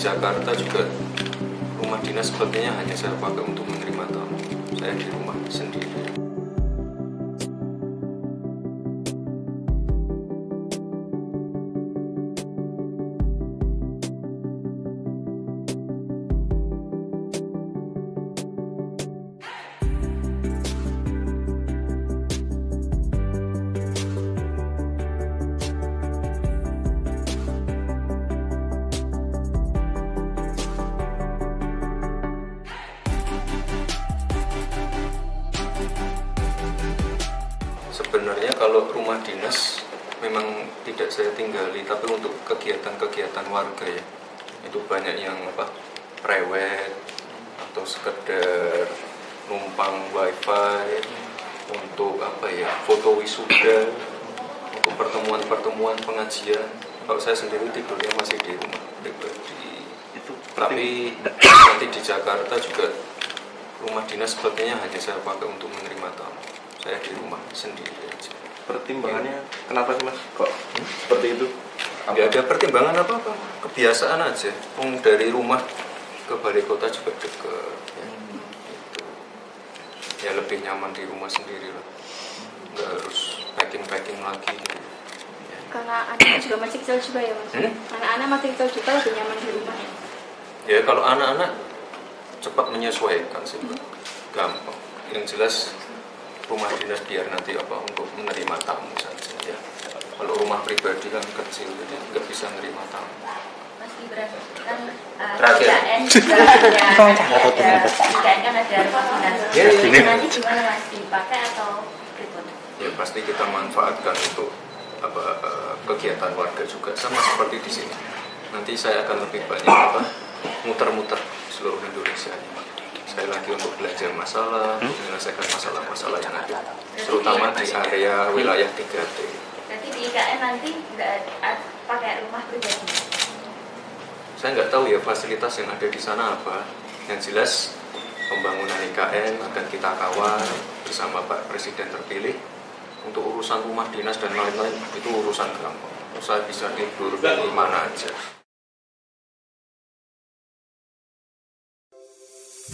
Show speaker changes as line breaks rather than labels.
Jakarta juga rumah dinas sepertinya hanya saya pakai untuk menerima tamu. Saya di rumah sendiri. Sebenarnya kalau rumah dinas memang tidak saya tinggali, tapi untuk kegiatan-kegiatan warga ya itu banyak yang apa prewed atau sekedar numpang wifi untuk apa ya foto wisuda untuk pertemuan-pertemuan pengajian. Kalau saya sendiri tidurnya masih di rumah pribadi.
itu
Tapi nanti di Jakarta juga rumah dinas sepertinya hanya saya pakai untuk menerima tamu. Saya di rumah sendiri aja.
pertimbangannya kenapa sih mas kok seperti itu
Nggak ada pertimbangan apa-apa, kebiasaan aja. Wong dari rumah ke balai kota juga dekat. Ya. Gitu. ya lebih nyaman di rumah sendiri lah. Nggak harus packing-packing lagi. Ya.
Karena anaknya juga masih kecil juga ya mas.
Hmm?
Anak-anak masih kecil juga lebih nyaman di rumah ya.
Ya kalau anak-anak cepat menyesuaikan sih, Mbak. gampang. Yang jelas rumah dinas biar nanti apa untuk menerima tamu saja ya. Kalau rumah pribadi kan kecil jadi nggak bisa menerima tamu.
Mas Gibran kan uh,
Terakhir.
IKN juga ada ada IKN kan ada rumah dinas.
Ya, ya, ya.
Nanti gimana Mas dipakai atau ribut?
Ya pasti kita manfaatkan untuk apa eh, kegiatan warga juga sama seperti di sini. Nanti saya akan lebih banyak apa muter-muter di seluruh Indonesia. Saya lagi untuk belajar masalah, menyelesaikan masalah-masalah yang ada, terutama di area wilayah 3T.
Berarti di IKN nanti nggak pakai rumah pribadi.
Saya nggak tahu ya fasilitas yang ada di sana apa. Yang jelas pembangunan IKN akan kita kawal bersama Pak Presiden terpilih untuk urusan rumah dinas dan lain-lain itu urusan gampang. Saya bisa tidur di mana aja.